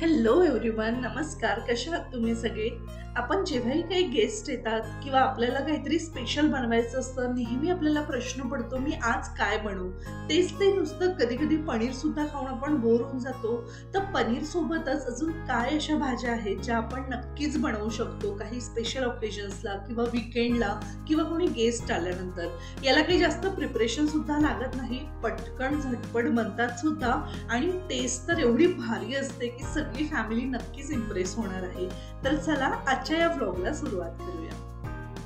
Hello everyone नमस्कार कशा आहात तुम्ही सगळे? आपण जेव्हाही काही गेस्ट येतात किंवा आपल्याला काहीतरी स्पेशल बनवायचं असतं नेहमी आपल्याला प्रश्न पडतो मी आज काय बनवू? तेच ते नुसतं कधी कधी पनीर सुद्धा खाऊन आपण बोर होऊन जातो. तर पनीर सोबतच अजून काय अशा भाज्या आहेत ज्या आपण नक्कीच बनवू शकतो काही स्पेशल ऑकेजन्सला किंवा विकेंडला किंवा कोणी गेस्ट आल्यानंतर? याला काही जास्त प्रिपरेशन सुद्धा लागत नाही पटकन झटपट बनतात सुद्धा आणि टेस्ट तर एवढी भारी असते की सगळी फॅमिली नक्कीच इम्प्रेस होणार आहे. तर चला आजच्या या व्लॉगला सुरुवात करूया.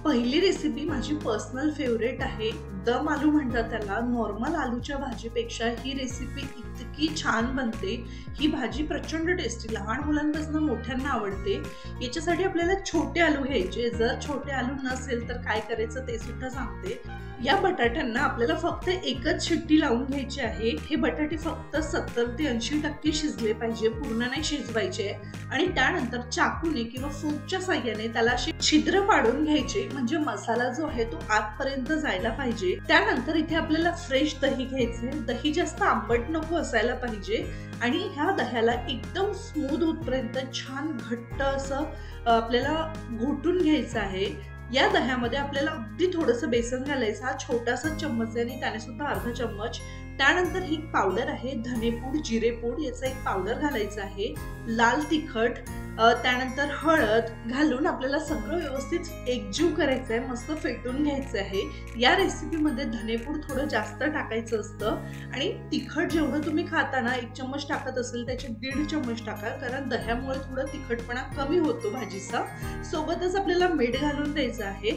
पहिली रेसिपी माझी पर्सनल फेवरेट आहे. दम आलू म्हणतात त्याला. नॉर्मल आलूच्या भाजीपेक्षा ही रेसिपी इतकी छान बनते. ही भाजी प्रचंड टेस्टी लहान मुलांपासून मोठ्यांना आवडते. याच्यासाठी आपल्याला छोटे आलू घ्यायचे. जर छोटे आलू नसेल तर काय करायचं ते सुद्धा सांगते. या बटाट्यांना आपल्याला फक्त एकच शिट्टी लावून घ्यायची आहे. हे बटाटे फक्त सत्तर ते ऐंशी टक्के शिजले पाहिजे पूर्ण नाही शिजवायचे. आणि त्यानंतर चाकूने किंवा फोकच्या साह्याने त्याला असे छिद्र पाडून घ्यायचे. म्हणजे मसाला जो आहे तो आतपर्यंत जायला पाहिजे. त्यानंतर इथे आपल्याला फ्रेश दही घ्यायचे दही जास्त आंबट नको असायला पाहिजे. आणि ह्या दह्याला एकदम स्मूथ होतपर्यंत छान घट्ट असं आपल्याला घोटून घ्यायचं आहे. या दह्यामध्ये आपल्याला अगदी थोडंसं बेसन घालायचं हा छोटासा चम्मच आहे आणि त्याने सुद्धा अर्धा चम्मच. त्यानंतर ही पावडर आहे धनेपूड जिरेपूड याचा एक पावडर घालायचा आहे. लाल तिखट त्यानंतर हळद घालून आपल्याला सगळं व्यवस्थित एकजीव करायचं आहे मस्त फेटून घ्यायचं आहे. या रेसिपीमध्ये धनेपूड थोडं जास्त टाकायचं असतं आणि तिखट जेवढं तुम्ही खाताना एक चम्मच टाकत असेल त्याचे दीड चम्मच टाका कारण दह्यामुळे थोडं तिखटपणा कमी होतो भाजीचा. सोबतच आपल्याला मीठ घालून द्यायचं आहे.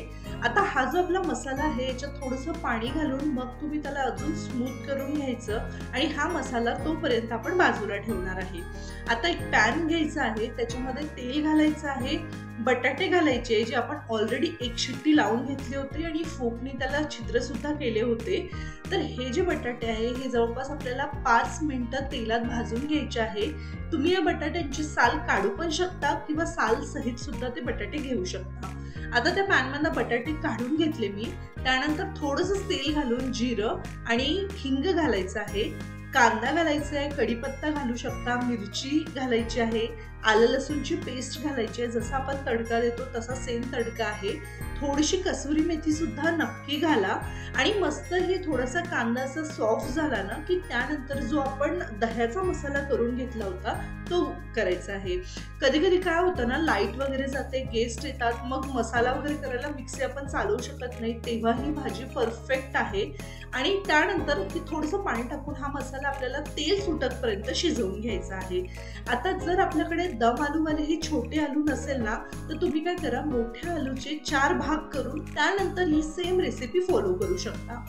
आता हा जो आपला मसाला आहे याच्यात थोडंसं पाणी घालून मग तुम्ही त्याला अजून स्मूथ करून घ्यायचं आणि हा मसाला तोपर्यंत आपण बाजूला ठेवणार आहे. आता एक पॅन घ्यायचा आहे त्याच्या त्याच्यामध्ये तेल घालायचं आहे बटाटे घालायचे जे आपण ऑलरेडी एक शिट्टी लावून घेतली होती आणि फोकने त्याला छिद्रसुद्धा केले होते. तर हे जे बटाटे आहे हे जवळपास आपल्याला पाच मिनिटं तेलात भाजून घ्यायचे आहे. तुम्ही या बटाट्यांची साल काढू पण शकता किंवा साल सहित सुद्धा ते बटाटे घेऊ शकता. आता त्या पॅनमधनं बटाटे काढून घेतले मी. त्यानंतर थोडंसं तेल घालून जिरं आणि हिंग घालायचं आहे. कांदा घालायचा आहे कढीपत्ता घालू शकता मिरची घालायची आहे. आलं लसूणची पेस्ट घालायची आहे. जसा आपण तडका देतो तसा सेम तडका आहे. थोडीशी कसुरी मेथी सुद्धा नक्की घाला. आणि मस्त हे थोडासा कांदा असा सॉफ्ट झाला ना की त्यानंतर जो आपण दह्याचा मसाला करून घेतला होता तो करायचा आहे. कधी कधी काय होतं ना लाइट वगैरे जाते गेस्ट येतात. मग मसाला वगैरे करायला मिक्सी आपण चालवू शकत नाही. तेव्हा ही भाजी परफेक्ट आहे. आणि त्यानंतर थोडंसं पाणी टाकून हा मसाला आपल्याला तेल सुटतपर्यंत शिजवून घ्यायचा आहे. आता जर आपल्याकडे दम आलूवाले हे छोटे आलू नसेल ना तर तुम्ही काय करा मोठ्या आलूचे चार भाग करून त्यानंतर ही सेम रेसिपी फॉलो करू शकता.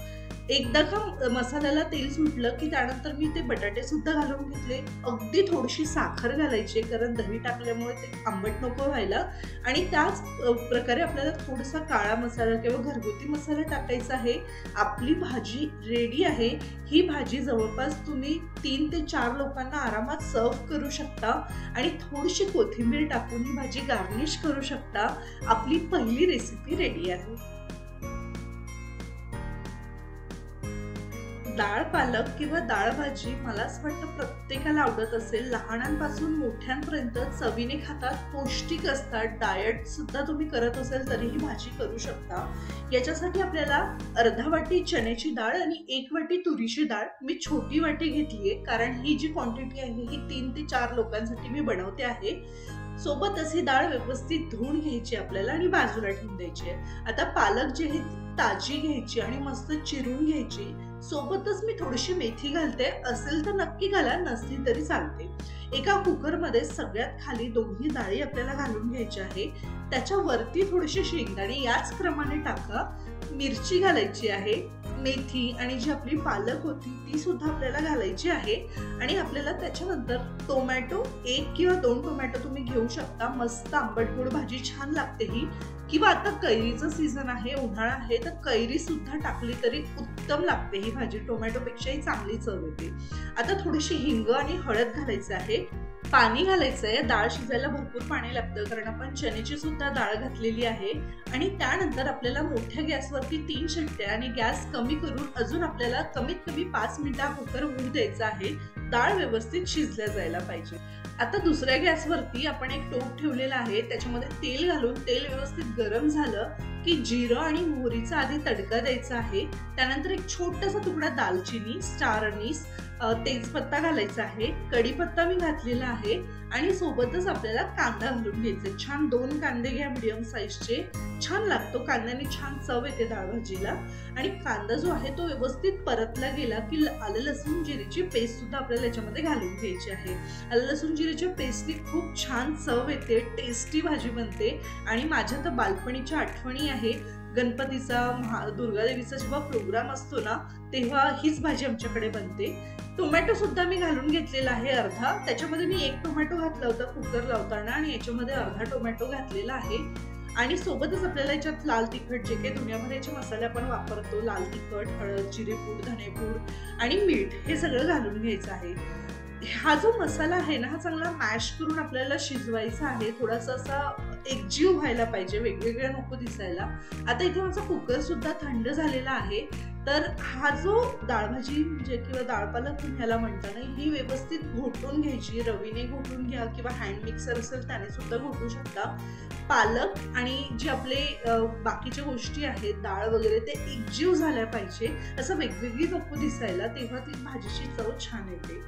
एकदा का मसाल्याला तेल सुटलं की त्यानंतर मी ते बटाटे सुद्धा घालून घेतले. अगदी थोडीशी साखर घालायची कारण दही टाकल्यामुळे ते आंबट नको व्हायला. आणि त्याच प्रकारे आपल्याला थोडासा काळा मसाला किंवा घरगुती मसाला टाकायचा आहे. आपली भाजी रेडी आहे. ही भाजी जवळपास तुम्ही तीन ते चार लोकांना आरामात सर्व करू शकता. आणि थोडीशी कोथिंबीर टाकून ही भाजी गार्निश करू शकता. आपली पहिली रेसिपी रेडी आहे. डाळ पालक किंवा डाळ भाजी मला असं वाटतं प्रत्येकाला आवडत असेल. लहानांपासून मोठ्यांपर्यंत चवीने खातात पौष्टिक असतात. डाएट सुद्धा तुम्ही करत असेल तरी ही भाजी करू शकता. याच्यासाठी आपल्याला अर्धा वाटी चण्याची डाळ आणि एक वाटी तुरीची डाळ मी छोटी वाटी घेतली आहे कारण ही जी क्वांटिटी आहे ही तीन ते चार लोकांसाठी मी बनवते आहे. सोबतच ही डाळ व्यवस्थित धुवून घ्यायची आपल्याला आणि बाजूला ठेवून द्यायची आहे. आता पालक जे आहे ताजी घ्यायची आणि मस्त चिरून घ्यायची. सोबतच मी थोडीशी मेथी घालते. असेल तर नक्की घाला नसली तरी चालते. एका कुकरमध्ये सगळ्यात खाली दोन्ही डाळी आपल्याला घालून घ्यायची आहे. त्याच्या वरती थोडीशी शेंगदाणे याच क्रमाने टाका. मिरची घालायची आहे. मेथी आणि जी आपली पालक होती ती सुद्धा आपल्याला घालायची आहे. आणि आपल्याला त्याच्यानंतर टोमॅटो एक किंवा दोन टोमॅटो तुम्ही घेऊ शकता. मस्त आंबट गोड भाजी छान लागते ही. किंवा आता कैरीचं सीझन आहे उन्हाळा आहे तर कैरी सुद्धा टाकली तरी उत्तम लागते. ही भाजी टोमॅटोपेक्षाही चांगली चव येते. आता थोडीशी हिंग आणि हळद घालायचं आहे. पाणी घालायचं आहे डाळ शिजायला भरपूर पाणी लागतं कारण आपण चण्याची सुद्धा डाळ घातलेली आहे. आणि त्यानंतर आपल्याला मोठ्या गॅसवरती तीन शिट्ट्या आणि गॅस कमी करून अजून आपल्याला कमीत कमी पाच मिनिटा कुकर होऊ द्यायचा आहे. डाळ व्यवस्थित शिजल्या जायला पाहिजे. आता दुसऱ्या गॅसवरती आपण एक टोप ठेवलेला आहे त्याच्यामध्ये तेल घालून तेल व्यवस्थित गरम झालं की जिरं आणि मोहरीचा आधी तडका द्यायचा आहे. त्यानंतर एक छोटासा तुकडा दालचिनी स्टार अनीस तेजपत्ता घालायचा आहे कढीपत्ता मी घातलेला आहे आणि सोबतच आपल्याला कांदा घालून घ्यायचा छान दोन कांदे घ्या मिडियम साईजचे छान लागतो कांद्याने छान चव येते डाळ भाजीला. आणि कांदा जो आहे तो व्यवस्थित परतला गेला की आलं लसूण जिरीची पेस्ट सुद्धा आपल्याला याच्यामध्ये घालून घ्यायची आहे. आलं लसूण जिरीच्या पेस्टनी खूप छान चव येते टेस्टी भाजी बनते. आणि माझ्या तर बालपणीच्या आठवणी आहे. गणपतीचा महा दुर्गादेवीचा जेव्हा प्रोग्राम असतो ना तेव्हा हीच भाजी आमच्याकडे बनते. टोमॅटो सुद्धा मी घालून घेतलेला आहे अर्धा. त्याच्यामध्ये मी एक टोमॅटो घातला होता कुकर लावताना आणि याच्यामध्ये अर्धा टोमॅटो घातलेला आहे. आणि सोबतच आपल्याला याच्यात लाल तिखट जे काही दुनियाभराचे मसाले आपण वापरतो लाल तिखट हळद जिरेपूड धनेपूड आणि मीठ हे सगळं घालून घ्यायचं आहे. हा जो मसाला आहे ना हा चांगला मॅश करून आपल्याला शिजवायचा आहे. थोडासा असा एकजीव व्हायला पाहिजे वेगवेगळ्या नको दिसायला. आता इथे माझा कुकर सुद्धा थंड झालेला आहे. तर हा जो डाळभाजी म्हणजे किंवा डाळपालक ह्याला म्हणता ना ही व्यवस्थित घोटून घ्यायची. रवीने घोटून घ्या किंवा हँड मिक्सर असेल त्याने सुद्धा घोटू शकता. पालक आणि जे आपले बाकीच्या गोष्टी आहेत डाळ वगैरे ते एकजीव झाल्या पाहिजे. असं वेगवेगळी नको दिसायला तेव्हा ती भाजीची चव छान येते.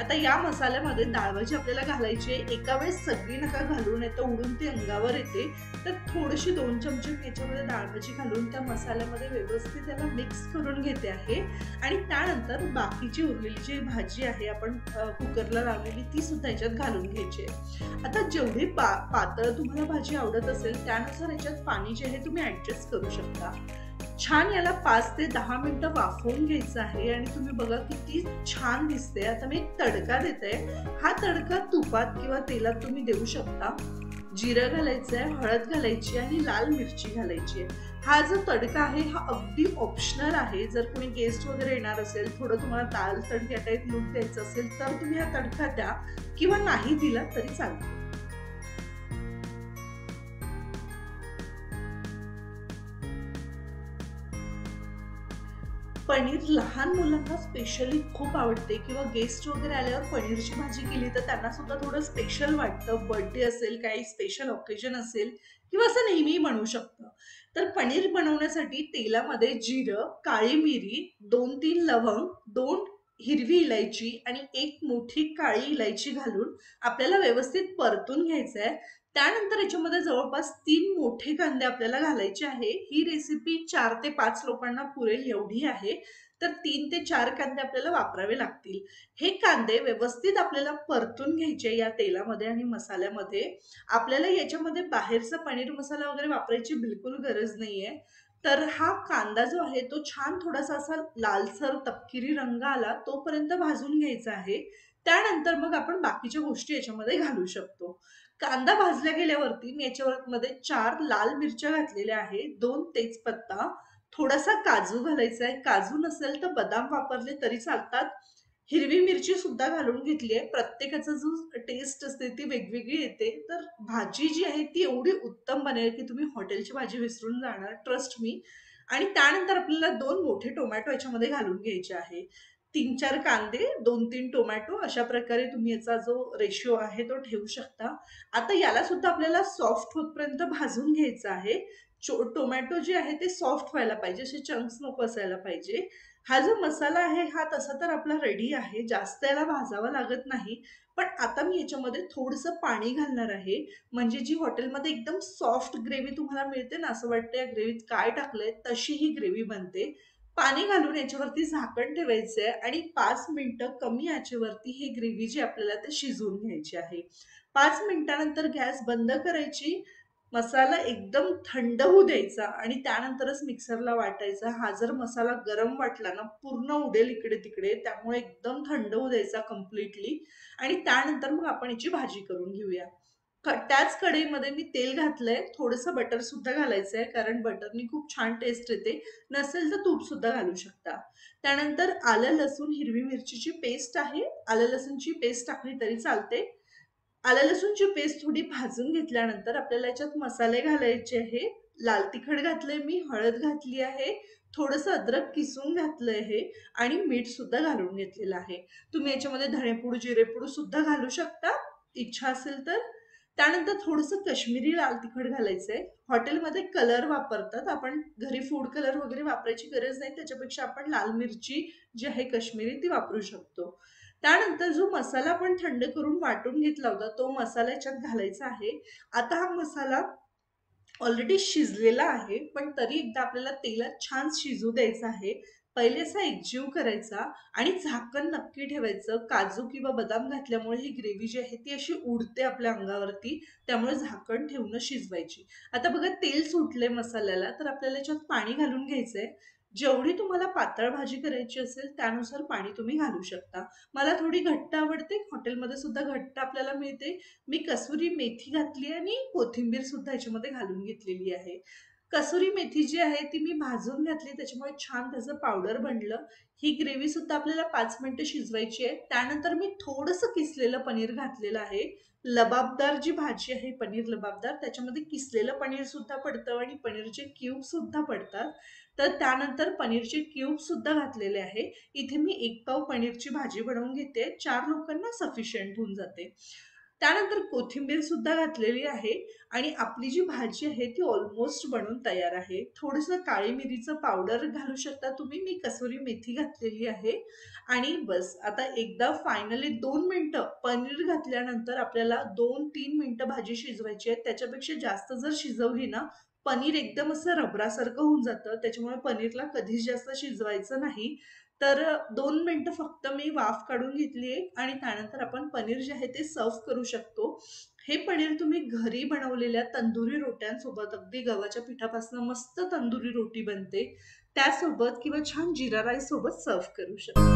आता या मसाल्यामध्ये डाळभाजी आपल्याला घालायची आहे. एका वेळेस सगळी नका घालून येतं उडून ती अंगावर येते. तर थोडीशी दोन चमचे याच्यामध्ये डाळभाजी घालून त्या मसाल्यामध्ये व्यवस्थित त्याला मिक्स करून घेते आहे. आणि त्यानंतर बाकीची उरलेली जी भाजी आहे आपण कुकरला लावलेली ती सुद्धा याच्यात घालून घ्यायची आहे. आता जेवढी पा पातळ तुम्हाला भाजी आवडत असेल त्यानुसार याच्यात पाणी जे आहे तुम्ही ॲडजस्ट करू शकता. छान याला पाच ते दहा मिनिटं वाफवून घ्यायचं आहे आणि तुम्ही बघा किती छान दिसते आता मी तडका देते हा तडका तुपात किंवा तेलात तुम्ही देऊ शकता. जिरं घालायचं आहे हळद घालायची आणि लाल मिरची घालायची आहे. हा जो तडका आहे हा अगदी ऑप्शनल आहे. जर कोणी गेस्ट वगैरे येणार असेल थोडं तुम्हाला दाल तडक्या टाईप लुक द्यायचं असेल तर तुम्ही हा तडका द्या. किंवा नाही दिला तरी चालतो पनीर लहान मुलांना स्पेशली खूप आवडते किंवा गेस्ट वगैरे आल्यावर पनीरची भाजी केली तर त्यांना सुद्धा थोडं स्पेशल वाटतं. बर्थडे असेल काही स्पेशल ऑकेजन असेल किंवा असं नेहमी बनवू शकतं. तर पनीर बनवण्यासाठी तेलामध्ये जिरं काळी मिरी दोन तीन लवंग दोन हिरवी इलायची आणि एक मोठी काळी इलायची घालून आपल्याला व्यवस्थित परतून घ्यायचं आहे त्यानंतर याच्यामध्ये जवळपास तीन मोठे कांदे आपल्याला घालायचे आहे. ही रेसिपी चार ते पाच लोकांना पुरेल एवढी आहे. तर तीन ते चार कांदे आपल्याला वापरावे लागतील. हे कांदे व्यवस्थित आपल्याला परतून घ्यायचे या तेलामध्ये आणि मसाल्यामध्ये. आपल्याला याच्यामध्ये बाहेरचा पनीर मसाला वगैरे वापरायची बिलकुल गरज नाहीये. तर हा कांदा जो आहे तो छान थोडासा असा लालसर तपकिरी रंग आला तोपर्यंत भाजून घ्यायचा आहे. त्यानंतर मग आपण बाकीच्या गोष्टी याच्यामध्ये घालू शकतो. कांदा भाजल्या गेल्यावरती मी मध्ये चार लाल मिरच्या घातलेल्या आहेत. दोन तेजपत्ता थोडासा काजू घालायचा आहे. काजू नसेल तर बदाम वापरले तरी चालतात. हिरवी मिरची सुद्धा घालून घेतली आहे. प्रत्येकाचा जो टेस्ट असते ती वेगवेगळी येते. तर भाजी जी आहे ती एवढी उत्तम बनेल की तुम्ही हॉटेलची भाजी विसरून जाणार. ट्रस्ट मी आणि त्यानंतर आपल्याला दोन मोठे टोमॅटो याच्यामध्ये घालून घ्यायचे आहे. तीन चार कांदे दोन तीन टोमॅटो अशा प्रकारे तुम्ही याचा जो रेशिओ आहे तो ठेवू शकता. आता याला सुद्धा आपल्याला सॉफ्ट होतपर्यंत भाजून घ्यायचं आहे. टोमॅटो जे आहे ते सॉफ्ट व्हायला पाहिजे असे चंक्स नको असायला पाहिजे. हा जो मसाला आहे हा तसा तर आपला रेडी आहे जास्त याला भाजावा लागत नाही. पण आता मी याच्यामध्ये थोडंसं पाणी घालणार आहे. म्हणजे जी हॉटेलमध्ये एकदम सॉफ्ट ग्रेव्ही तुम्हाला मिळते ना असं वाटतं या ग्रेव्हीत काय टाकलंय तशी ही ग्रेव्ही बनते. पाणी घालून याच्यावरती झाकण ठेवायचंय आणि पाच मिनटं कमी याच्यावरती ही ग्रेव्ही जी आपल्याला ते शिजवून घ्यायची आहे. पाच मिनिटानंतर गॅस बंद करायची मसाला एकदम थंड होऊ द्यायचा आणि त्यानंतरच मिक्सरला वाटायचा. हा जर मसाला गरम वाटला ना पूर्ण उडेल इकडे तिकडे त्यामुळे एकदम थंड होऊ द्यायचा कम्प्लिटली आणि त्यानंतर मग आपण याची भाजी करून घेऊया. त्याच कढईमध्ये मी तेल घातलंय. थोडंसं बटर सुद्धा घालायचं आहे कारण बटरनी खूप छान टेस्ट येते. नसेल तर तूप सुद्धा घालू शकता. त्यानंतर आलं लसूण हिरवी मिरचीची पेस्ट आहे. आलं लसूणची पेस्ट टाकली तरी चालते. आलं लसूणची पेस्ट थोडी भाजून घेतल्यानंतर आपल्याला याच्यात मसाले घालायचे आहे. लाल तिखट घातलंय मी हळद घातली आहे. थोडंसं अद्रक किसून घातलं आहे आणि मीठ सुद्धा घालून घेतलेलं आहे. तुम्ही याच्यामध्ये धणेपूड जिरेपूड सुद्धा घालू शकता. इच्छा असेल तर. त्यानंतर थोडंसं कश्मीरी लाल तिखट घालायचंय. हॉटेलमध्ये कलर वापरतात. आपण घरी फूड कलर वगैरे वापरायची गरज नाही. त्याच्यापेक्षा आपण लाल मिरची जी आहे कश्मीरी ती वापरू शकतो. त्यानंतर जो मसाला आपण थंड करून वाटून घेतला होता तो मसाला याच्यात घालायचा आहे. आता हा मसाला ऑलरेडी शिजलेला आहे पण तरी एकदा आपल्याला तेलात छान शिजू द्यायचा आहे. पहिले असा एकजीव करायचा आणि झाकण नक्की ठेवायचं काजू किंवा बदाम घातल्यामुळे ही ग्रेव्ही जी आहे ती अशी उडते आपल्या अंगावरती त्यामुळे झाकण ठेवून शिजवायची. आता बघा तेल सुटले मसाल्याला तर आपल्याला याच्यात पाणी घालून घ्यायचंय. जेवढी तुम्हाला पातळ भाजी करायची असेल त्यानुसार पाणी तुम्ही घालू शकता. मला थोडी घट्ट आवडते हॉटेलमध्ये सुद्धा घट्ट आपल्याला मिळते. मी कसुरी मेथी घातली आणि कोथिंबीर सुद्धा याच्यामध्ये घालून घेतलेली आहे. कसुरी मेथी जी आहे ती मी भाजून घातली त्याच्यामुळे छान त्याचं पावडर बनलं. ही ग्रेव्ही सुद्धा आपल्याला पाच मिनिटं शिजवायची आहे. त्यानंतर मी थोडंसं किसलेलं पनीर घातलेलं आहे. लबाबदार जी भाजी आहे पनीर लबाबदार त्याच्यामध्ये किसलेलं पनीर सुद्धा पडतं आणि पनीरचे क्यूब सुद्धा पडतात. तर त्यानंतर पनीरचे क्यूब सुद्धा घातलेले आहे. इथे मी एक पाव पनीरची भाजी बनवून घेते. चार लोकांना सफिशियंट होऊन जाते. त्यानंतर कोथिंबीर सुद्धा घातलेली आहे आणि आपली जी भाजी आहे ती ऑलमोस्ट बनून तयार आहे. थोडंसं काळी मिरीचं पावडर घालू शकता तुम्ही. मी कसुरी मेथी घातलेली आहे. आणि बस आता एकदा फायनली दोन मिनटं पनीर घातल्यानंतर आपल्याला दोन तीन मिनटं भाजी शिजवायची आहे. त्याच्यापेक्षा जास्त जर शिजवली ना पनीर एकदम असं रबरासारखं होऊन जातं. त्याच्यामुळे पनीरला कधीच जास्त शिजवायचं नाही. तर दोन मिनटं फक्त मी वाफ काढून घेतली आहे आणि त्यानंतर आपण पनीर जे आहे ते सर्व करू शकतो. हे पनीर तुम्ही घरी बनवलेल्या तंदुरी रोट्यांसोबत अगदी गव्हाच्या पिठापासून मस्त तंदुरी रोटी बनते. त्यासोबत किंवा छान जिरा राईस सोबत सर्व करू शकतो.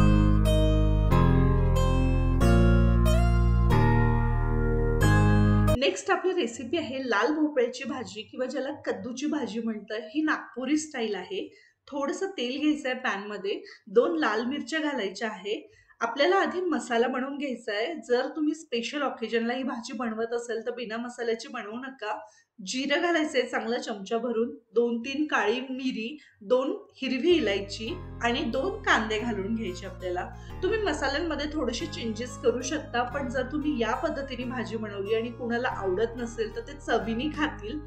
नेक्स्ट आपली रेसिपी आहे लाल भोपळ्याची भाजी किंवा ज्याला कद्दूची भाजी म्हणतात. ही नागपुरी स्टाईल आहे. थोडंसं तेल घ्यायचं आहे पॅनमध्ये दोन लाल मिरच्या घालायच्या आहे. आपल्याला आधी मसाला बनवून घ्यायचा आहे जर तुम्ही स्पेशल ऑकेजनला ही भाजी बनवत असेल तर बिना मसाल्याची बनवू नका. जिरं घालायचंय चांगला चमचा भरून दोन तीन काळी मिरी दोन हिरवी इलायची आणि दोन कांदे घालून घ्यायचे आपल्याला. तुम्ही मसाल्यांमध्ये थोडेसे चेंजेस करू शकता पण जर तुम्ही या पद्धतीने भाजी बनवली आणि कुणाला आवडत नसेल तर ते चवीने खातील.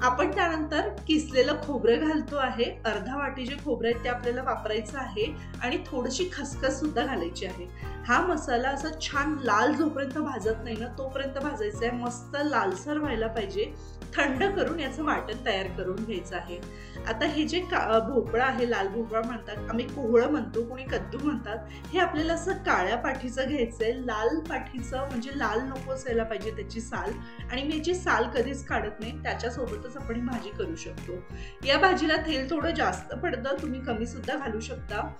आपण त्यानंतर किसलेलं खोबरं घालतो आहे. अर्धा वाटी जे खोबरं आहे ते आपल्याला वापरायचं आहे आणि थोडीशी खसखस सुद्धा घालायची आहे. हा मसाला असा छान लाल जोपर्यंत भाजत नाही ना तोपर्यंत भाजायचा आहे. मस्त लालसर व्हायला पाहिजे. थंड करून याचं वाटण तयार करून घ्यायचं आहे. आता हे जे का भोपळा आहे लाल भोपळा म्हणतात आम्ही कोहळं म्हणतो कोणी कद्दू म्हणतात हे आपल्याला असं काळ्या पाठीचं घ्यायचं आहे. लाल पाठीचं म्हणजे लाल नको असायला पाहिजे त्याची साल. आणि मी याची साल कधीच काढत नाही त्याच्यासोबत सोबतच आपण भाजी करू शकतो. या भाजीला तेल थोडं जास्त पडतं तुम्ही कमी सुद्धा घालू शकता.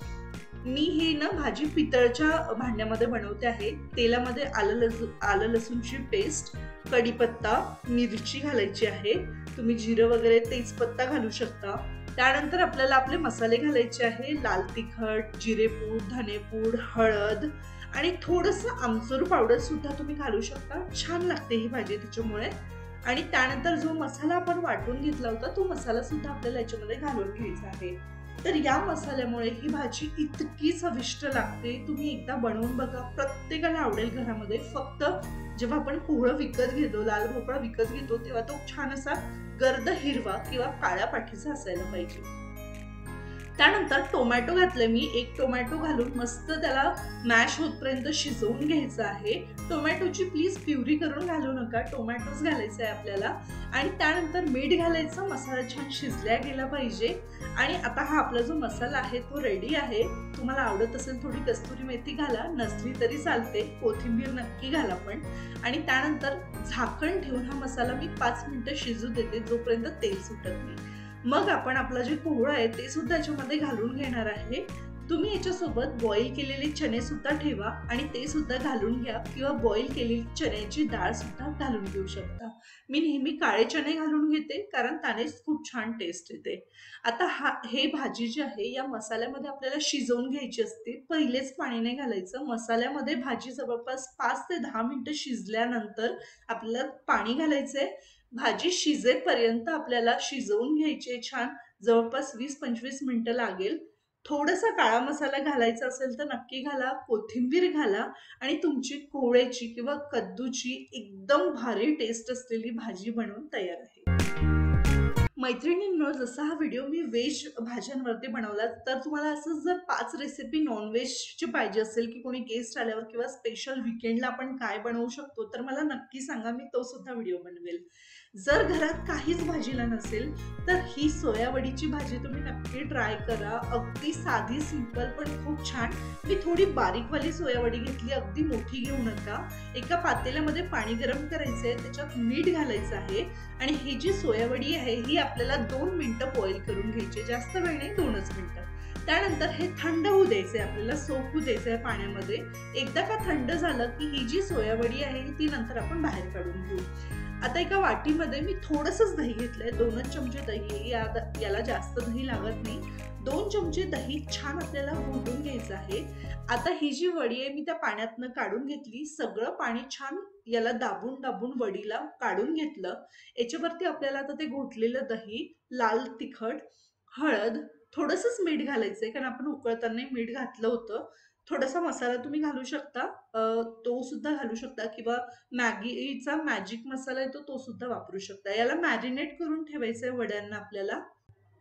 मी हे ना भाजी पितळच्या भांड्यामध्ये बनवते आहे. तेलामध्ये आलं लसूण आलं लसूणची पेस्ट कढीपत्ता मिरची घालायची आहे. तुम्ही जिरं वगैरे तेजपत्ता घालू शकता. त्यानंतर आपल्याला आपले मसाले घालायचे आहे. लाल तिखट जिरेपूड धनेपूड हळद आणि थोडंसं आमचूर पावडर सुद्धा तुम्ही घालू शकता. छान लागते ही भाजी त्याच्यामुळे आणि त्यानंतर जो मसाला आपण वाटून घेतला होता तो मसाला सुद्धा आपल्याला याच्यामध्ये घालून घ्यायचा आहे. तर या मसाल्यामुळे ही भाजी इतकी चविष्ट लागते तुम्ही एकदा बनवून बघा. प्रत्येकाला आवडेल घरामध्ये. फक्त जेव्हा आपण पोहळं विकत घेतो लाल भोपळा विकत घेतो तेव्हा तो छान असा गर्द हिरवा किंवा काळ्या पाठीचा असायला पाहिजे. त्यानंतर टोमॅटो घातलं मी. एक टोमॅटो घालून मस्त त्याला मॅश होतपर्यंत शिजवून घ्यायचं आहे. टोमॅटोची प्लीज प्युरी करून घालू नका. टोमॅटोच घालायचं आहे आपल्याला. आणि त्यानंतर मीठ घालायचं. मसाला छान शिजल्या गेला पाहिजे. आणि आता हा आपला जो मसाला आहे तो रेडी आहे. तुम्हाला आवडत असेल थोडी कस्तुरी मेथी घाला. नसली तरी चालते. कोथिंबीर नक्की घाला पण. आणि त्यानंतर झाकण ठेवून हा मसाला मी पाच मिनिटं शिजू देते जोपर्यंत तेल सुटत नाही. मग आपण आपलं जे कोहळं आहे ते सुद्धा याच्यामध्ये घालून घेणार आहे. तुम्ही याच्यासोबत बॉईल केलेले चणे सुद्धा ठेवा आणि ते सुद्धा घालून घ्या किंवा बॉईल केलेली चण्याची डाळ सुद्धा घालून घेऊ शकता. मी नेहमी काळे चणे घालून घेते कारण त्यानेच खूप छान टेस्ट येते. आता हा हे भाजी जी आहे या मसाल्यामध्ये आपल्याला शिजवून घ्यायची असते. पहिलेच पाणी नाही घालायचं. मसाल्यामध्ये भाजी जवळपास पाच ते दहा मिनटं शिजल्यानंतर आपल्याला पाणी घालायचंय. भाजी शिजेपर्यंत आपल्याला शिजवून घ्यायची छान. जवळपास वीस पंचवीस मिनटं लागेल. थोडासा काळा मसाला घालायचा असेल तर नक्की घाला कोथिंबीर घाला आणि तुमची कोवळ्याची किंवा कद्दूची एकदम भारी टेस्ट असलेली भाजी बनवून तयार आहे. मैत्रिणींनो जसा हा व्हिडिओ मी व्हेज भाज्यांवरती बनवला तर तुम्हाला असं जर पाच रेसिपी नॉनव्हेजची पाहिजे असेल की कोणी गेस्ट आल्यावर किंवा स्पेशल विकेंडला आपण काय बनवू शकतो तर मला नक्की सांगा मी तो सुद्धा व्हिडिओ बनवेल. जर घरात काहीच भाजीला नसेल तर ही सोयावडीची भाजी तुम्ही नक्की ट्राय करा. अगदी साधी सिंपल पण खूप छान. मी थोडी बारीकवाली सोयावडी घेतली अगदी मोठी घेऊ नका. एका पातेल्यामध्ये पाणी गरम करायचं आहे त्याच्यात मीठ घालायचं आहे. आणि ही जी सोयावडी आहे ही आपल्याला दोन मिनिटं बॉईल करून घ्यायची जास्त वेळ नाही दोनच मिनटं. त्यानंतर हे थंड होऊ द्यायचंय आपल्याला सोप होऊ द्यायचंय पाण्यामध्ये. एकदा का थंड झालं की ही जी सोयावडी आहे ती नंतर आपण बाहेर काढून घेऊ. आता एका वाटीमध्ये मी थोडंसंच दही घेतलंय. दोनच चमचे दही या याला जास्त दही लागत नाही. दोन चमचे दही छान आपल्याला घोटून घ्यायचं आहे. आता ही जी वडी आहे मी त्या पाण्यातनं काढून घेतली. सगळं पाणी छान याला दाबून दाबून वडीला काढून घेतलं. याच्यावरती आपल्याला आता ते घोटलेलं दही लाल तिखट हळद थोडंसंच मीठ घालायचंय. कारण आपण उकळताना मीठ घातलं होतं. थोडासा मसाला तुम्ही घालू शकता. तो सुद्धा घालू शकता किंवा मॅगीचा मॅजिक मसाला येतो तो सुद्धा वापरू शकता. याला मॅरिनेट करून ठेवायचं आहे वड्यांना आपल्याला.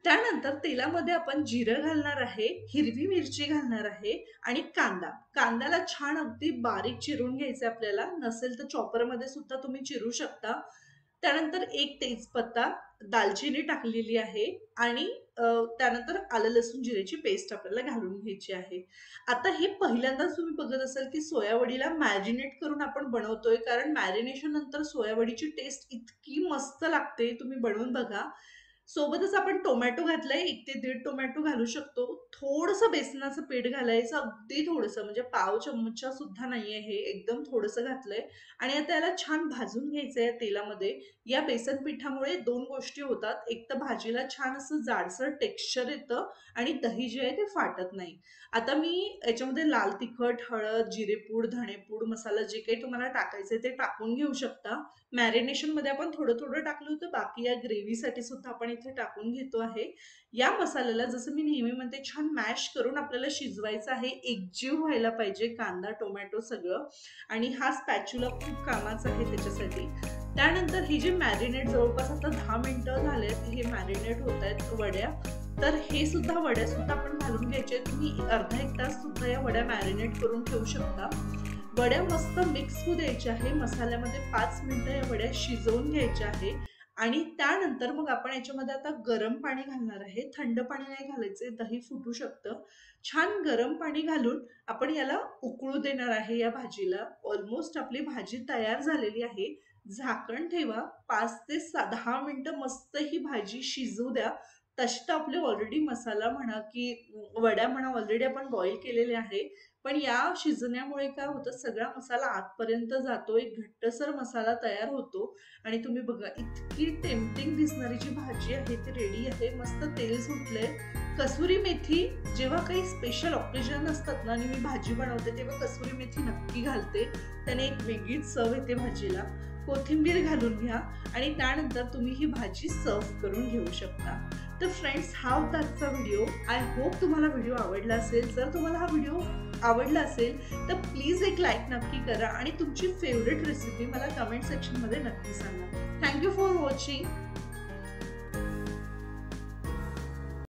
त्यानंतर तेलामध्ये आपण जिरं घालणार आहे हिरवी मिरची घालणार आहे आणि कांदा. कांद्याला छान अगदी बारीक चिरून घ्यायचं आपल्याला. नसेल तर चॉपरमध्ये सुद्धा तुम्ही चिरू शकता. त्यानंतर एक तेजपत्ता दालचिनी टाकलेली आहे आणि त्यानंतर आलं लसूण जिऱ्याची पेस्ट आपल्याला घालून घ्यायची आहे. आता हे पहिल्यांदाच तुम्ही बघत असाल की सोयावडीला मॅरिनेट करून आपण बनवतोय कारण मॅरिनेशन नंतर सोयावडीची टेस्ट इतकी मस्त लागते तुम्ही बनवून बघा. सोबतच आपण टोमॅटो घातलाय एक ते दीड टोमॅटो घालू शकतो. थोडंसं बेसनाचं पीठ घालायचं अगदी थोडंसं म्हणजे पाव चमचा सुद्धा नाहीये हे एकदम थोडंसं घातलंय. आणि आता याला छान भाजून घ्यायचं आहे तेलामध्ये. या बेसन पिठामुळे दोन गोष्टी होतात. एक तर भाजीला छान असं जाडसर टेक्स्चर येतं आणि दही जे आहे ते फाटत नाही. आता मी याच्यामध्ये लाल तिखट हळद जिरेपूड धणेपूड मसाला जे काही तुम्हाला टाकायचं ते टाकून घेऊ शकता. मॅरिनेशनमध्ये आपण थोडं थोडं टाकलं होतं. बाकी या ग्रेव्हीसाठी सुद्धा आपण इथे टाकून घेतो आहे. या मसाल्याला जसं मी नेहमी म्हणते छान मॅश करून आपल्याला शिजवायचं आहे एकजीव व्हायला पाहिजे कांदा टोमॅटो सगळं. आणि हा स्पॅच्युला खूप कामाचा आहे त्याच्यासाठी. त्यानंतर हे जे मॅरिनेट जवळपास आता दहा मिनिटं झालेत हे मॅरिनेट होत आहेत वड्या. तर हे सुद्धा वड्या सुद्धा आपण घालून घ्यायचे. तुम्ही अर्धा एक तास सुद्धा या वड्या मॅरिनेट करून ठेवू शकता. वड्या मस्त मिक्स होऊ द्यायच्या आहे. मसाल्यामध्ये पाच मिनिटं या वड्या शिजवून घ्यायच्या आहे. आणि त्यानंतर मग आपण याच्यामध्ये आता गरम पाणी घालणार आहे. थंड पाणी नाही घालायचे दही फुटू शकतं. छान गरम पाणी घालून आपण याला उकळू देणार आहे या भाजीला. ऑलमोस्ट आपली भाजी तयार झालेली आहे. झाकण ठेवा. पाच ते दहा मिनटं मस्त ही भाजी शिजू द्या. तशी तर आपले ऑलरेडी मसाला म्हणा की वड्या म्हणा ऑलरेडी आपण बॉईल केलेले आहे. पण या शिजण्यामुळे काय होतं सगळा मसाला आतपर्यंत जातो एक घट्टसर मसाला तयार होतो आणि तुम्ही बघा इतकी टेम्पटिंग दिसणारी जी भाजी आहे ती रेडी आहे. मस्त तेल सुटलंय. कसुरी मेथी जेव्हा काही स्पेशल ऑकेजन असतात ना आणि मी भाजी बनवते तेव्हा कसुरी मेथी नक्की घालते. त्याने एक वेगळीच चव येते भाजीला. कोथिंबीर घालून घ्या आणि त्यानंतर तुम्ही ही भाजी सर्व करून घेऊ शकता. तर फ्रेंड्स हा होता आजचा व्हिडिओ आय होप तुम्हाला व्हिडिओ आवडला असेल. जर तुम्हाला हा व्हिडिओ आवडला असेल तर प्लीज एक लाईक नक्की करा. आणि तुमची फेवरेट रेसिपी मला कमेंट सेक्शनमध्ये नक्की सांगा. Thank you for watching